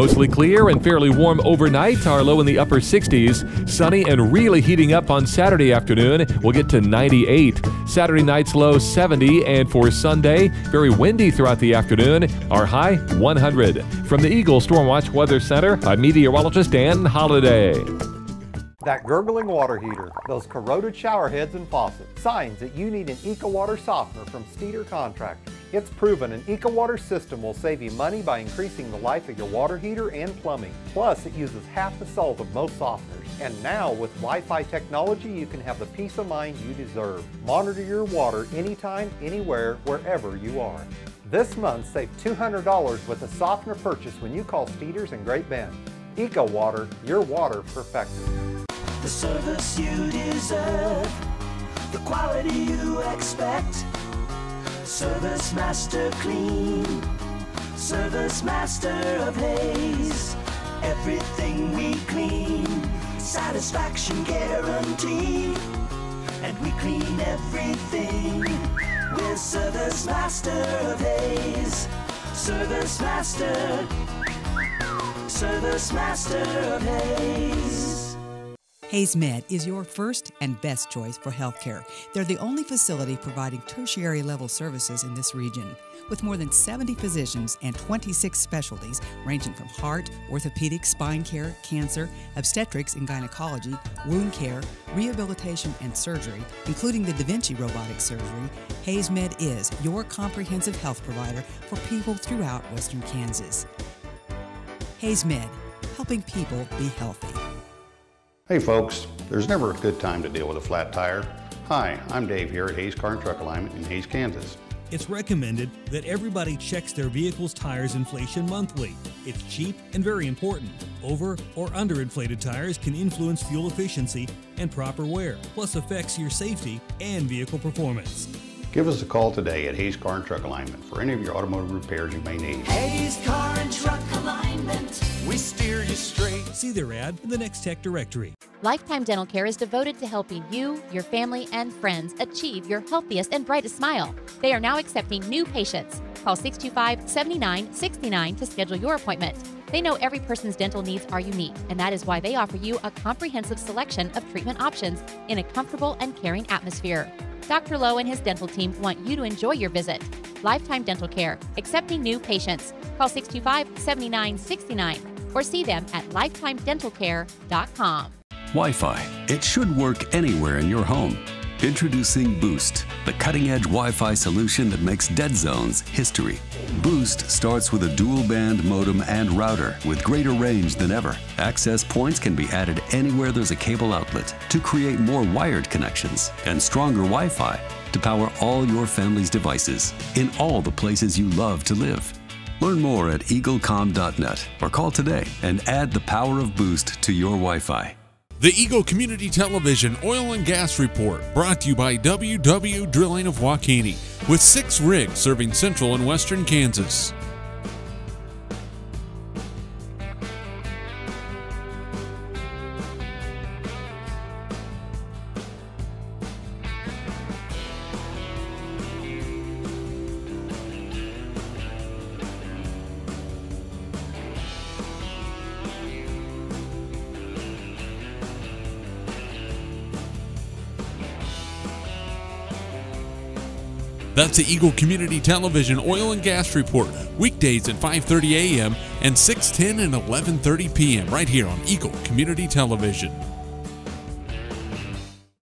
Mostly clear and fairly warm overnight. Our low in the upper 60s. Sunny and really heating up on Saturday afternoon. We'll get to 98. Saturday night's low 70. And for Sunday, very windy throughout the afternoon. Our high 100. From the Eagle Stormwatch Weather Center, I'm meteorologist Dan Holliday. That gurgling water heater, those corroded shower heads and faucets, signs that you need an EcoWater softener from Steeder Contractors. It's proven an EcoWater system will save you money by increasing the life of your water heater and plumbing. Plus, it uses half the salt of most softeners. And now, with Wi-Fi technology, you can have the peace of mind you deserve. Monitor your water anytime, anywhere, wherever you are. This month, save $200 with a softener purchase when you call Steeders in Great Bend. EcoWater, your water perfected service you deserve, the quality you expect. Service Master Clean, Service Master of Hays. Everything we clean, satisfaction guarantee. And we clean everything with Service Master of Hays. Service Master, Service Master of Hays. Hays Med is your first and best choice for healthcare. They're the only facility providing tertiary level services in this region. With more than 70 physicians and 26 specialties ranging from heart, orthopedic, spine care, cancer, obstetrics and gynecology, wound care, rehabilitation, and surgery, including the Da Vinci robotic surgery, Hays Med is your comprehensive health provider for people throughout Western Kansas. Hays Med, helping people be healthy. Hey folks, there's never a good time to deal with a flat tire. Hi, I'm Dave here at Hays Car and Truck Alignment in Hays, Kansas. It's recommended that everybody checks their vehicle's tires inflation monthly. It's cheap and very important. Over or underinflated tires can influence fuel efficiency and proper wear, plus affects your safety and vehicle performance. Give us a call today at Hays Car and Truck Alignment for any of your automotive repairs you may need. Hays Car and Truck Alignment, we steer you straight. See their ad in the Nex-Tech directory. Lifetime Dental Care is devoted to helping you, your family, and friends achieve your healthiest and brightest smile. They are now accepting new patients. Call 625 7969 to schedule your appointment. They know every person's dental needs are unique, and that is why they offer you a comprehensive selection of treatment options in a comfortable and caring atmosphere. Dr. Lowe and his dental team want you to enjoy your visit. Lifetime Dental Care, accepting new patients. Call 625 7969 or see them at lifetimedentalcare.com. Wi Fi. It should work anywhere in your home. Introducing Boost, the cutting edge Wi Fi solution that makes dead zones history. Boost starts with a dual band modem and router with greater range than ever. Access points can be added anywhere there's a cable outlet to create more wired connections and stronger Wi Fi to power all your family's devices in all the places you love to live. Learn more at eaglecom.net or call today and add the power of Boost to your Wi Fi. The Eagle Community Television Oil and Gas Report, brought to you by WW Drilling of WaKeeney, with six rigs serving central and western Kansas. That's the Eagle Community Television Oil and Gas Report, weekdays at 5:30 a.m. and 6:10 and 11:30 p.m. right here on Eagle Community Television.